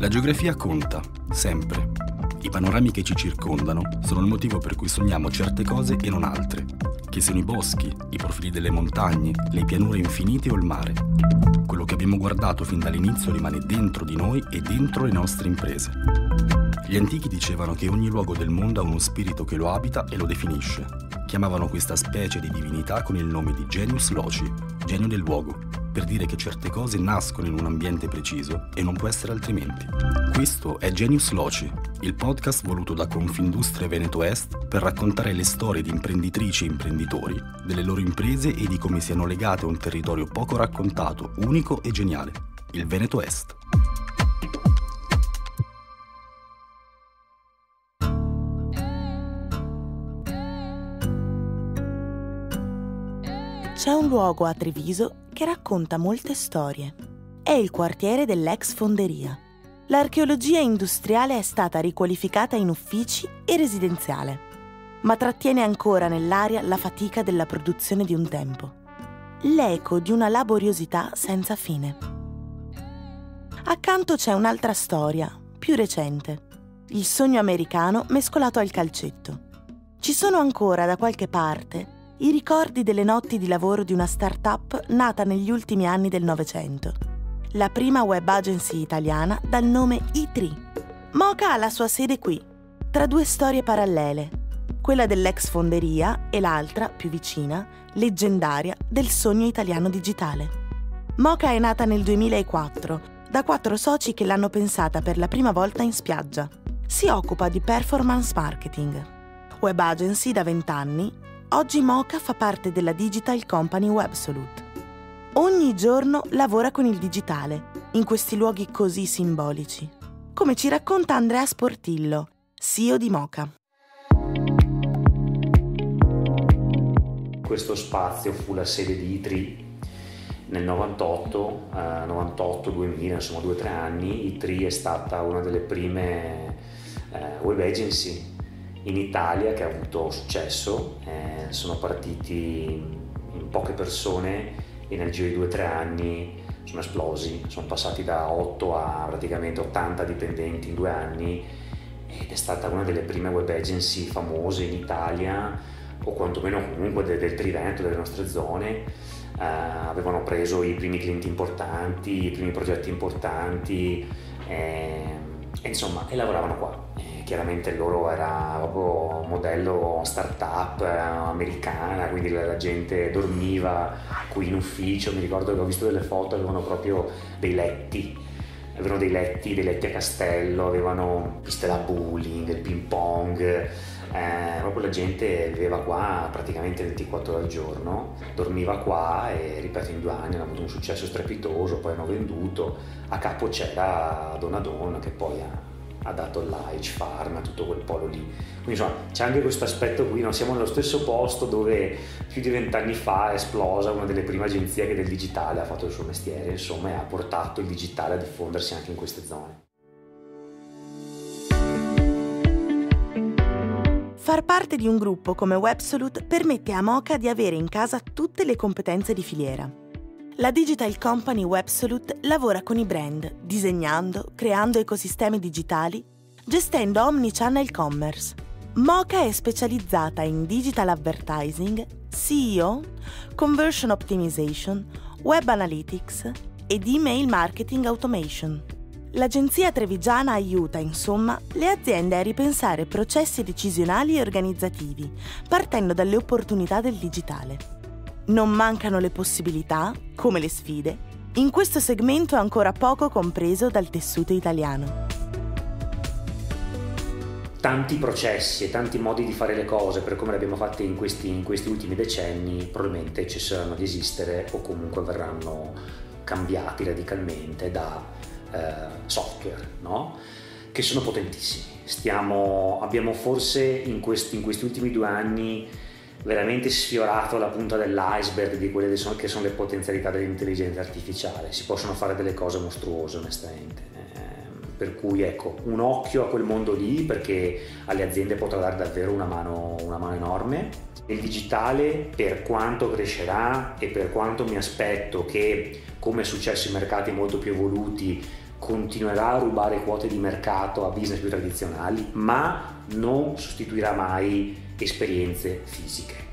La geografia conta, sempre. I panorami che ci circondano sono il motivo per cui sogniamo certe cose e non altre, che siano i boschi, i profili delle montagne, le pianure infinite o il mare. Quello che abbiamo guardato fin dall'inizio rimane dentro di noi e dentro le nostre imprese. Gli antichi dicevano che ogni luogo del mondo ha uno spirito che lo abita e lo definisce. Chiamavano questa specie di divinità con il nome di Genius Loci, genio del luogo, per dire che certe cose nascono in un ambiente preciso e non può essere altrimenti. Questo è Genius Loci, il podcast voluto da Confindustria Veneto Est per raccontare le storie di imprenditrici e imprenditori, delle loro imprese e di come siano legate a un territorio poco raccontato, unico e geniale, il Veneto Est. C'è un luogo a Treviso che racconta molte storie. È il quartiere dell'ex fonderia. L'archeologia industriale è stata riqualificata in uffici e residenziale, ma trattiene ancora nell'aria la fatica della produzione di un tempo. L'eco di una laboriosità senza fine. Accanto c'è un'altra storia, più recente. Il sogno americano mescolato al calcetto. Ci sono ancora da qualche parte i ricordi delle notti di lavoro di una start-up nata negli ultimi anni del Novecento. La prima web agency italiana dal nome E3. Mocha ha la sua sede qui, tra due storie parallele, quella dell'ex fonderia e l'altra, più vicina, leggendaria, del sogno italiano digitale. Mocha è nata nel 2004 da quattro soci che l'hanno pensata per la prima volta in spiaggia. Si occupa di performance marketing. Web agency da 20 anni Oggi Mocha fa parte della Digital Company Websolute. Ogni giorno lavora con il digitale, in questi luoghi così simbolici. Come ci racconta Andrea Sportillo, CEO di Mocha. Questo spazio fu la sede di ITRI nel 98, eh, 98-2000, insomma due o tre anni. ITRI è stata una delle prime eh, web agency in Italia che ha avuto successo, eh, sono partiti in poche persone e nel giro di due o tre anni sono esplosi, sono passati da 8 a praticamente 80 dipendenti in due anni ed è stata una delle prime web agency famose in Italia o quantomeno comunque del, del Trivento, delle nostre zone. Eh, avevano preso i primi clienti importanti, i primi progetti importanti eh, insomma e lavoravano qua. Chiaramente loro era proprio modello startup eh, americana, quindi la, la, gente dormiva qui in ufficio, mi ricordo che ho visto delle foto, avevano proprio dei letti, avevano dei letti, dei letti a castello, avevano piste da bowling, il ping pong, eh, proprio la gente viveva qua praticamente 24 ore al giorno, dormiva qua e ripeto in due anni hanno avuto un successo strepitoso, poi hanno venduto, a capo c'era Donadon che poi ha ha dato l'Aic Farm, tutto quel polo lì. Quindi insomma c'è anche questo aspetto qui, no? siamo nello stesso posto dove più di vent'anni fa è esplosa una delle prime agenzie che del digitale ha fatto il suo mestiere, insomma, e ha portato il digitale a diffondersi anche in queste zone. Far parte di un gruppo come Websolute permette a Mocha di avere in casa tutte le competenze di filiera la digital company Websolute lavora con i brand, disegnando, creando ecosistemi digitali, gestendo omnichannel commerce. Mocha è specializzata in digital advertising, CEO, conversion optimization, web analytics ed email marketing automation. L'agenzia trevigiana aiuta, insomma, le aziende a ripensare processi decisionali e organizzativi, partendo dalle opportunità del digitale. Non mancano le possibilità, come le sfide, in questo segmento ancora poco compreso dal tessuto italiano. Tanti processi e tanti modi di fare le cose, per come le abbiamo fatte in questi, in questi ultimi decenni, probabilmente cesseranno di esistere o comunque verranno cambiati radicalmente da software, no? che sono potentissimi. Stiamo, abbiamo forse in questi, in questi ultimi due anni veramente sfiorato la punta dell'iceberg di quelle che sono le potenzialità dell'intelligenza artificiale. Si possono fare delle cose mostruose, onestamente. Ehm, per cui ecco, un occhio a quel mondo lì perché alle aziende potrà dare davvero una mano, una mano enorme. Il digitale, per quanto crescerà e per quanto mi aspetto che, come è successo in mercati molto più evoluti, continuerà a rubare quote di mercato a business più tradizionali, ma non sostituirà mai esperienze fisiche.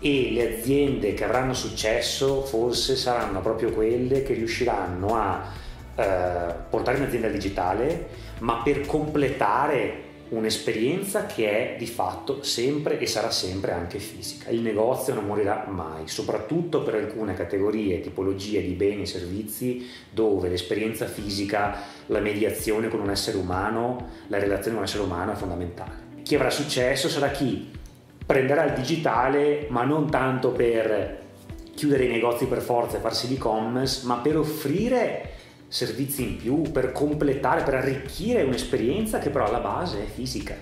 E le aziende che avranno successo forse saranno proprio quelle che riusciranno a eh, portare un'azienda digitale, ma per completare un'esperienza che è di fatto sempre e sarà sempre anche fisica. Il negozio non morirà mai, soprattutto per alcune categorie, tipologie di beni e servizi dove l'esperienza fisica, la mediazione con un essere umano, la relazione con un essere umano è fondamentale. Chi avrà successo sarà chi prenderà il digitale, ma non tanto per chiudere i negozi per forza e farsi l'e-commerce, ma per offrire servizi in più per completare, per arricchire un'esperienza che però alla base è fisica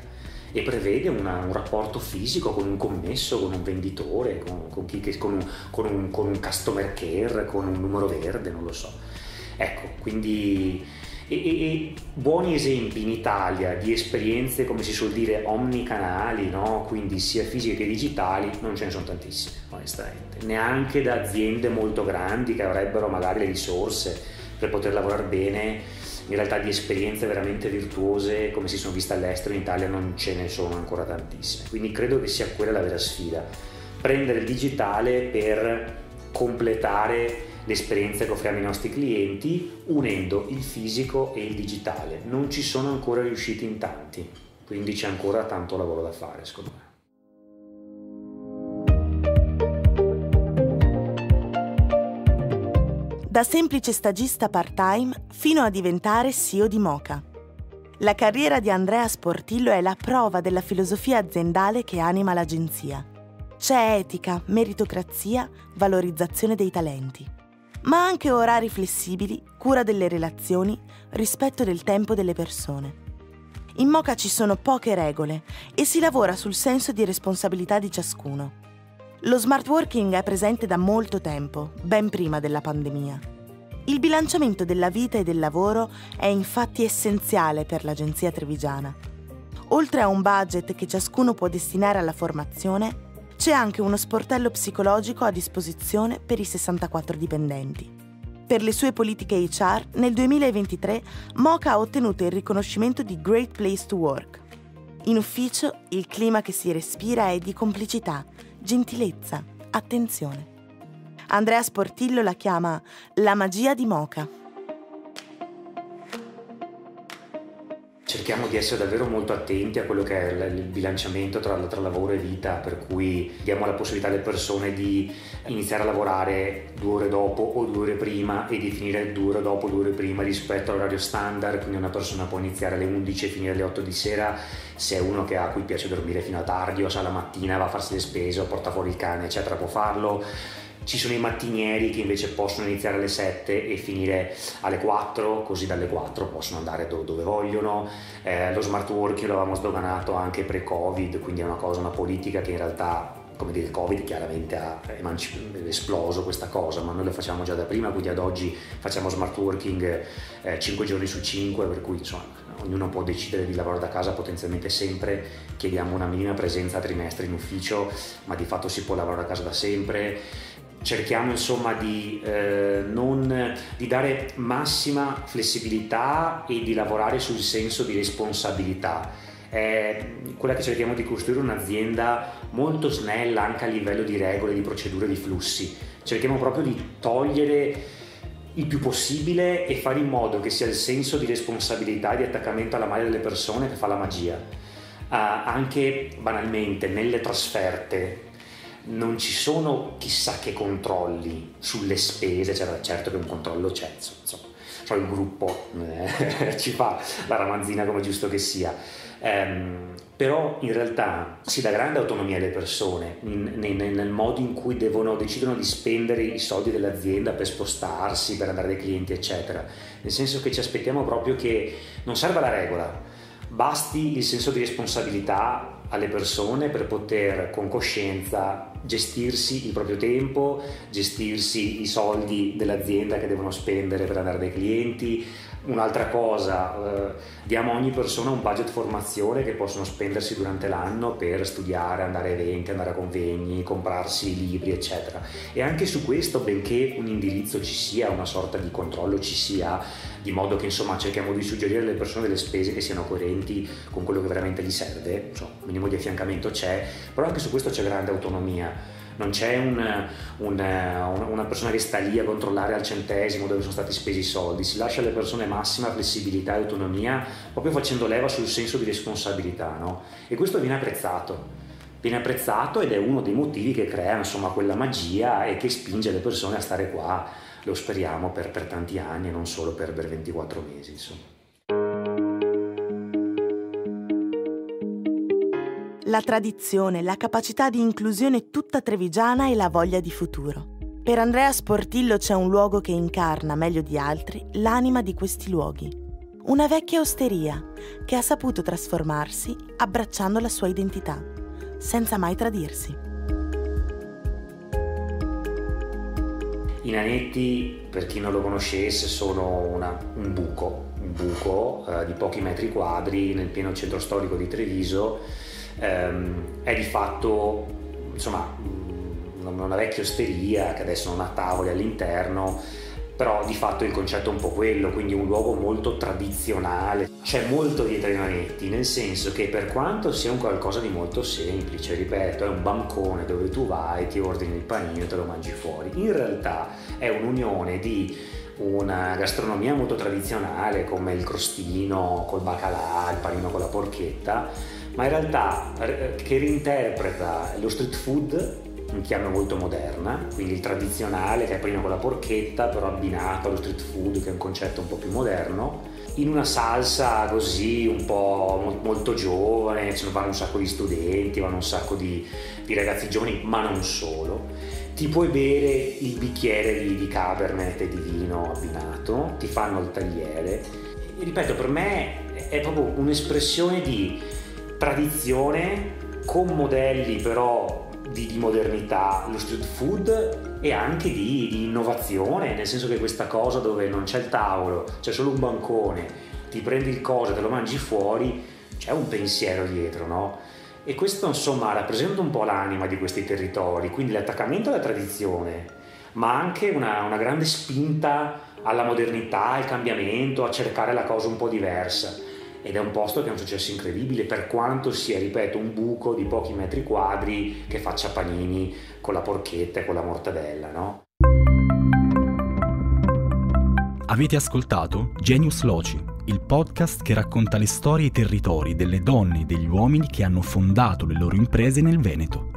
e prevede una, un rapporto fisico con un commesso, con un venditore, con, con, chi, con, un, con, un, con un customer care, con un numero verde, non lo so. Ecco, quindi e, e, e, buoni esempi in Italia di esperienze, come si suol dire, omnicanali, no? quindi sia fisiche che digitali, non ce ne sono tantissime, onestamente. Neanche da aziende molto grandi che avrebbero magari le risorse per poter lavorare bene, in realtà di esperienze veramente virtuose come si sono viste all'estero in Italia non ce ne sono ancora tantissime. Quindi credo che sia quella la vera sfida, prendere il digitale per completare l'esperienza che offriamo ai nostri clienti unendo il fisico e il digitale. Non ci sono ancora riusciti in tanti, quindi c'è ancora tanto lavoro da fare secondo me. Da semplice stagista part-time fino a diventare CEO di Moca. La carriera di Andrea Sportillo è la prova della filosofia aziendale che anima l'agenzia. C'è etica, meritocrazia, valorizzazione dei talenti, ma anche orari flessibili, cura delle relazioni, rispetto del tempo delle persone. In Moca ci sono poche regole e si lavora sul senso di responsabilità di ciascuno. Lo smart working è presente da molto tempo, ben prima della pandemia. Il bilanciamento della vita e del lavoro è infatti essenziale per l'agenzia trevigiana. Oltre a un budget che ciascuno può destinare alla formazione, c'è anche uno sportello psicologico a disposizione per i 64 dipendenti. Per le sue politiche HR, nel 2023 Moca ha ottenuto il riconoscimento di Great Place to Work. In ufficio il clima che si respira è di complicità, gentilezza, attenzione. Andrea Sportillo la chiama la magia di Moca. Cerchiamo di essere davvero molto attenti a quello che è il bilanciamento tra, tra, lavoro e vita, per cui diamo la possibilità alle persone di iniziare a lavorare due ore dopo o due ore prima e di finire due ore dopo o due ore prima rispetto all'orario standard, quindi una persona può iniziare alle 11 e finire alle 8 di sera se è uno che a cui piace dormire fino a tardi o se la mattina va a farsi le spese o porta fuori il cane eccetera può farlo ci sono i mattinieri che invece possono iniziare alle 7 e finire alle 4, così dalle 4 possono andare do- dove vogliono. Eh, lo smart working lo avevamo sdoganato anche pre-Covid, quindi è una cosa, una politica che in realtà come dire, il Covid chiaramente ha esploso questa cosa, ma noi lo facciamo già da prima, quindi ad oggi facciamo smart working eh, 5 giorni su 5, per cui insomma, ognuno può decidere di lavorare da casa potenzialmente sempre, chiediamo una minima presenza a trimestre in ufficio, ma di fatto si può lavorare da casa da sempre cerchiamo insomma di, eh, non, di dare massima flessibilità e di lavorare sul senso di responsabilità. È quella che cerchiamo di costruire un'azienda molto snella anche a livello di regole, di procedure, di flussi. Cerchiamo proprio di togliere il più possibile e fare in modo che sia il senso di responsabilità e di attaccamento alla maglia delle persone che fa la magia. Uh, anche banalmente nelle trasferte non ci sono chissà che controlli sulle spese, cioè, certo che un controllo c'è, insomma, cioè il gruppo eh, ci fa la ramanzina come giusto che sia. Um, però in realtà si dà grande autonomia alle persone in, nel, nel, modo in cui devono, decidono di spendere i soldi dell'azienda per spostarsi, per andare dai clienti, eccetera. Nel senso che ci aspettiamo proprio che non serva la regola, basti il senso di responsabilità alle persone per poter con coscienza gestirsi il proprio tempo, gestirsi i soldi dell'azienda che devono spendere per andare dai clienti, Un'altra cosa, eh, diamo a ogni persona un budget formazione che possono spendersi durante l'anno per studiare, andare a eventi, andare a convegni, comprarsi libri, eccetera. E anche su questo, benché un indirizzo ci sia, una sorta di controllo ci sia, di modo che insomma cerchiamo di suggerire alle persone delle spese che siano coerenti con quello che veramente gli serve, insomma, un minimo di affiancamento c'è, però anche su questo c'è grande autonomia non c'è un, un, una persona che sta lì a controllare al centesimo dove sono stati spesi i soldi, si lascia alle persone massima flessibilità e autonomia proprio facendo leva sul senso di responsabilità no? e questo viene apprezzato. Viene apprezzato ed è uno dei motivi che crea insomma quella magia e che spinge le persone a stare qua, lo speriamo, per, per tanti anni e non solo per, per 24 mesi. Insomma. La tradizione, la capacità di inclusione tutta trevigiana e la voglia di futuro. Per Andrea Sportillo c'è un luogo che incarna meglio di altri l'anima di questi luoghi. Una vecchia osteria che ha saputo trasformarsi abbracciando la sua identità, senza mai tradirsi. I nanetti, per chi non lo conoscesse, sono una, un buco, un buco eh, di pochi metri quadri nel pieno centro storico di Treviso ehm, è di fatto insomma una vecchia osteria che adesso non ha tavoli all'interno però di fatto il concetto è un po' quello, quindi un luogo molto tradizionale. C'è molto dietro i manetti, nel senso che per quanto sia un qualcosa di molto semplice, ripeto, è un bancone dove tu vai, ti ordini il panino e te lo mangi fuori, in realtà è un'unione di una gastronomia molto tradizionale come il crostino col baccalà, il panino con la porchetta, ma in realtà eh, che reinterpreta lo street food in chiave molto moderna, quindi il tradizionale che è prima con la porchetta, però abbinato allo street food che è un concetto un po' più moderno, in una salsa così un po' molto giovane, ne vanno un sacco di studenti, vanno un sacco di, di ragazzi giovani, ma non solo. Ti puoi bere il bicchiere di, di cabernet e di vino abbinato, ti fanno il tagliere. E ripeto, per me è proprio un'espressione di tradizione con modelli però di, di, modernità, lo street food e anche di, di, innovazione, nel senso che questa cosa dove non c'è il tavolo, c'è solo un bancone, ti prendi il coso, te lo mangi fuori, c'è un pensiero dietro, no? E questo insomma rappresenta un po' l'anima di questi territori, quindi l'attaccamento alla tradizione, ma anche una, una grande spinta alla modernità, al cambiamento, a cercare la cosa un po' diversa ed è un posto che ha un successo incredibile per quanto sia, ripeto, un buco di pochi metri quadri che faccia panini con la porchetta e con la mortadella, no? Avete ascoltato Genius Loci, il podcast che racconta le storie e i territori delle donne e degli uomini che hanno fondato le loro imprese nel Veneto.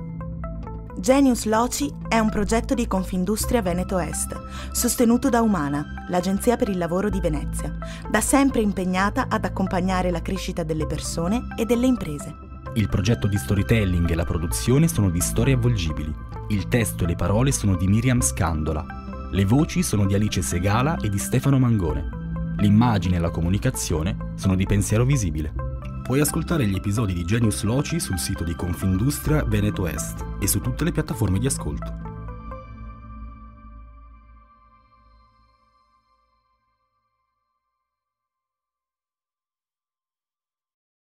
Genius Loci è un progetto di Confindustria Veneto Est, sostenuto da Umana, l'agenzia per il lavoro di Venezia, da sempre impegnata ad accompagnare la crescita delle persone e delle imprese. Il progetto di storytelling e la produzione sono di Storie Avvolgibili. Il testo e le parole sono di Miriam Scandola. Le voci sono di Alice Segala e di Stefano Mangone. L'immagine e la comunicazione sono di Pensiero Visibile. Puoi ascoltare gli episodi di Genius Loci sul sito di Confindustria Veneto Est e su tutte le piattaforme di ascolto.